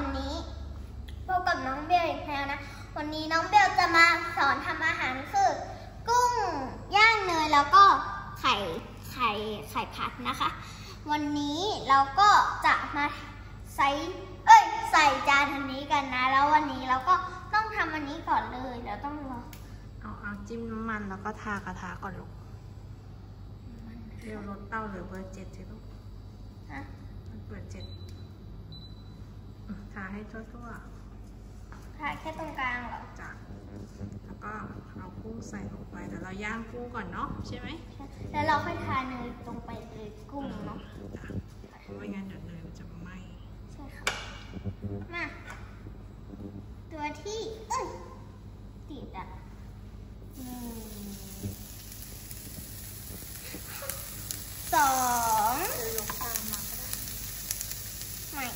วันนี้พบกับน้องเบลอีกแล้วนะ วันนี้น้องเบลจะมาสอนทำอาหารคือ กุ้งย่างเนยแล้วก็ไข่ไข่ไข่ผัดนะคะ วันนี้เราก็จะมาใส่เอ้ยใส่จานอันนี้กันนะ แล้ววันนี้เราก็ต้องทำอันนี้ก่อนเลยเราต้องรอเอาเอาจิ้มน้ำมันแล้วก็ทากระทะก่อนลูกเรียวรสเต้าหรือเบอร์เจ็ดสิลูกฮะมันเปิดเจ็ดอืมทา ให้ทั่วถ่ายแค่ตรงกลางเหรอๆจ้ะแล้วก็เอากุ้งใส่ลงไปเดี๋ยวเราย่างกุ้งก่อนเนาะใช่ไหมแล้วเราค่อยทาเนยตรงไปเลยกุ้งเนาะจ้ะไม่งั้นเดี๋ยวเนยมันจะไหม้ใช่ค่ะมาตัวที่เอ้ยติดอะหนึ่งสองเดี๋ยวยกตามมาก็ได้ไม่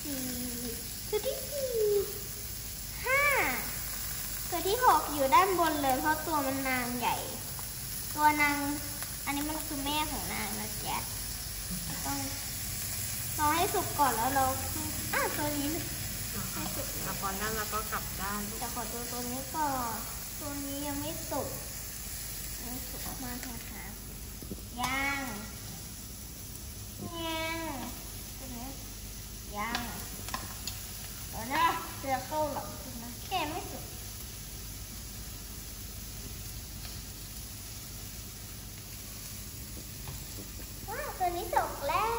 สี่ตัวที่สี่ห้าตัวที่หก อยู่ด้านบนเลยเพราะตัวมันนางใหญ่ ตัวนางอันนี้มันคือแม่ของนางนะแจ๊ะต้องรอให้สุกก่อนแล้วเราอะตัวนี้อะแล้วพอนั้นเราก็กลับด้านลูกจะขอตัวตัวนี้ก่อนตัวนี้ยังไม่สุกไม่สุกมากนะคะย่างย่างตัวนี้ย่างเดี๋ยวนะเสือเข้าหลังคุณนะแกไม่สุกว้าวตัวนี้สุกแล้ว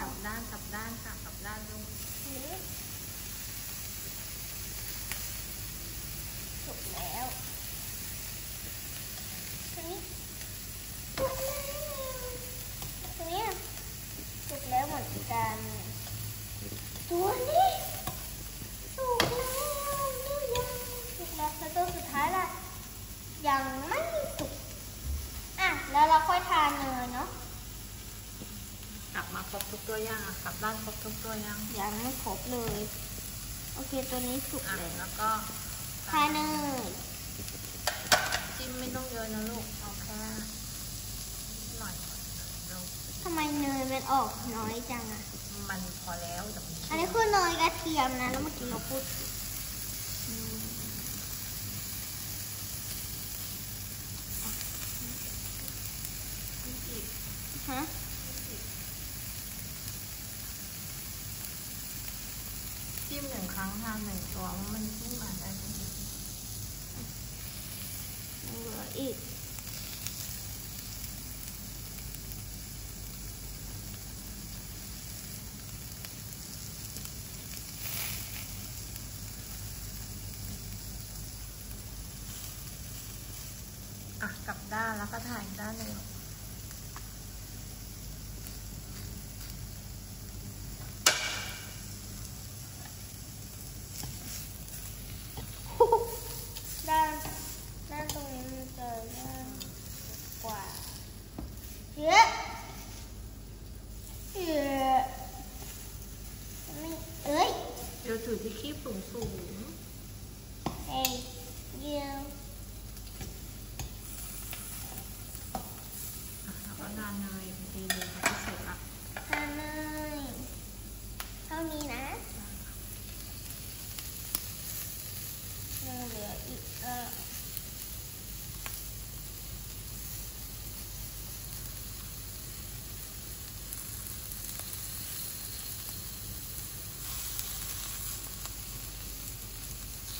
กลับด้านกลับด้านค่ะกลับด้านลูกสุกแล้วตัวนี้สุกแล้วตัวเนี้ยสุกแล้วเหมือนกันตัวนี้สุกแล้วตัวยังสุกแล้วแล้วตัวสุดท้ายล่ะยังไม่สุกอะแล้วเราค่อยทานเนยเนาะ กลับมาค รบทุกตัวย่างอะกลับด้านครบทุกตัวย่างยังไม่ครบเลย โอเคตัวนี้สุกอะแล้วแล้วก็ทานเนยจิ้มไม่ต้องเยอะนะลูกเอาแค่หน่อยก่อนนะลูกทำไมเนยมันออกน้อยจังอะมันพอแล้วแต่มันอันนี้คือเนยกระเทียมนะแล้วเมื่อกี้เราพูดอืมอีกฮะ จิ้มหนึ่ง ครั้งทานหนึ่งตัวมันจิ้มมาได้จริงเหลืออีกอะกลับด้านแล้วก็ถ่ายด้านหนึ่ง ด้านด้านตรงนี้มันจะด้านกว่าเยอะเยอะไม่เอ้ย เดี๋ยวถือ ที่คีบสูงสูงเอ้ยเยี่ยมๆอะแล้วก็ทานเนยดีๆแล้วก็เสร็จละ ทานเลยเท่านี้นะยังเหลืออีกเออ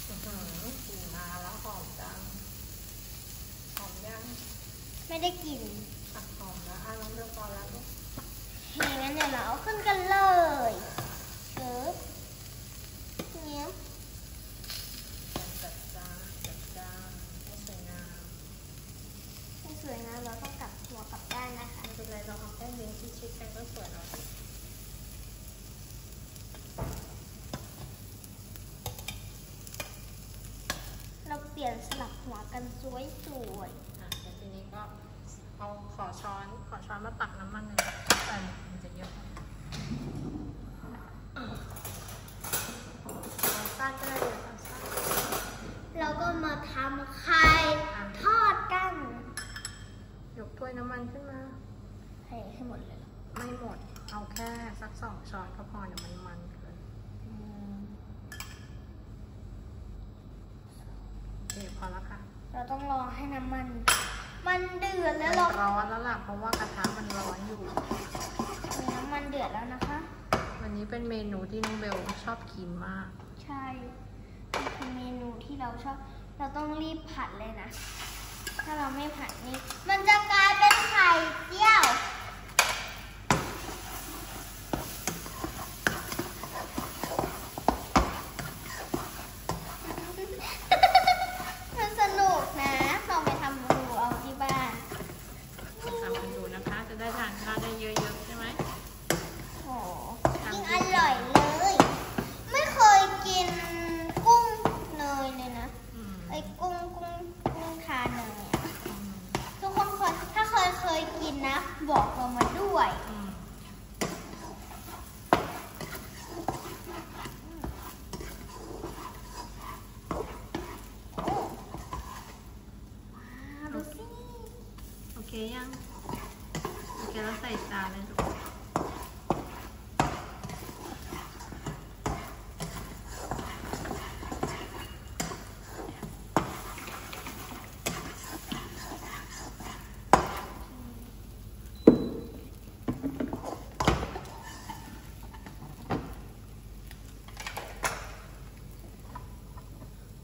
อื้อหือกลิ่นมาแล้วหอมจังหอมยัง ไม่ได้กลิ่นอะหอมแล้วอะน้องเลือกพอแล้วลูกเฮ้งั้นเดี๋ยวเราเอาขึ้นกันเลยเกิบเนี้ยจัดจานจัดจานให้สวยงามให้สวยงามเราต้องกลับหัวกลับด้านนะคะไม่เป็นไรเราเอาแค่เลี้ยงชิดๆกันก็สวยแล้วเราเปลี่ยนสลับหัวกันสวยสวยอะแล้วทีนี้ก็ เอาขอช้อนขอช้อนมาตักน้ำมันหนึ่งแต่มันจะเยอะเอาสั้นก็ได้เลยเอาสั้นๆเราก็มาทำไข่ทอดกัน ยกถ้วยน้ำมันขึ้นมาอให้ให้หมดเลย ไม่หมด เอาแค่สักสองช้อนก็พอเดี๋ยวมันมันเกินอืมโอเคพอแล้วค่ะ เราต้องรอให้น้ำมัน มันเดือดแล้วมันเราร้อนแล้วล่ะเพราะว่ากระทะมันร้อนอยู่มีน้ำมันเดือดแล้วนะคะ วันนี้เป็นเมนูที่น้องเบลชอบกินมาก ใช่มันคือเมนูที่เราชอบ เราต้องรีบผัดเลยนะ ถ้าเราไม่ผัดนี่มันจะกลายเป็นไข่เจียว มันสนุกนะลองไปทำดูเอาที่บ้าน ทำกันดูนะคะ จะได้ทานข้าวได้เยอะๆใช่ไหม โอ้ยิ่งอร่อยเลย ไม่เคยกินกุ้งเนยเลยนะ อืม ไอ้ กุ้งกุ้งกุ้งทาเนยอะอืมทุกคนเคยถ้าเคยเคยกินนะ บอกเรามาด้วยอืมโอ้ว้าวดูสิโอเคยัง โอเคแล้วใส่จานเลยลูก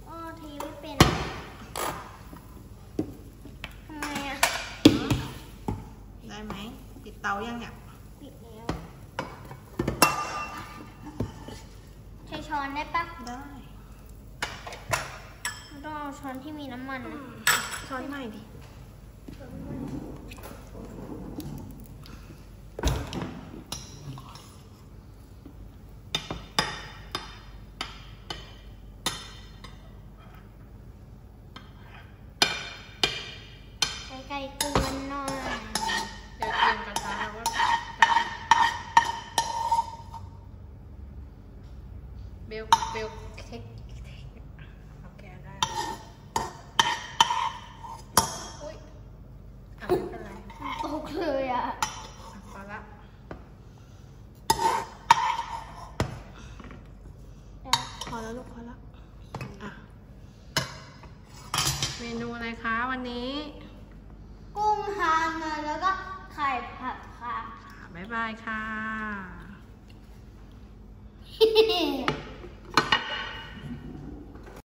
อ้อทีไม่เป็นทำไงอะ ได้ไหม ติด เตายังเนี่ยปิดแล้ว ใช้ช้อนได้ปะได้ไม่ต้องเอาช้อนที่มีน้ำมันนะช้อนใหม่ดิใช้ไก่กวนหน่อย เดี๋ยวเตรียมกระทะแล้วก็เบล เบลเทคเทคโอเคได้อุ้ยอะไม่เป็นไร ตกเลยอะ อะพอละ เดี๋ยว พอแล้วลูกพอแล้วอะ เมนูอะไรคะวันนี้ กุ้งทาเนยแล้วก็ไข่ผัดค่ะค่ะบ๊ายบายค่ะเ